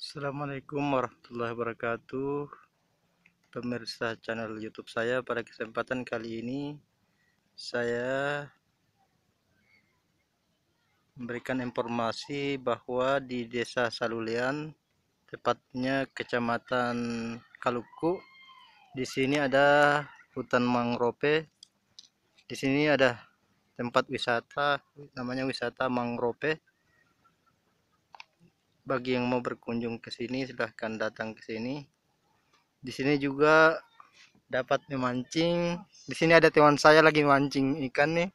Assalamualaikum warahmatullahi wabarakatuh. Pemirsa channel youtube saya pada kesempatan kali ini Saya Memberikan informasi bahwa di desa Salulian Tepatnya kecamatan Kaluku di sini ada hutan mangrove di sini ada tempat wisata namanya wisata mangrove bagi yang mau berkunjung ke sini silahkan datang ke sini. Di sini juga dapat memancing. Di sini ada teman saya lagi mancing ikan nih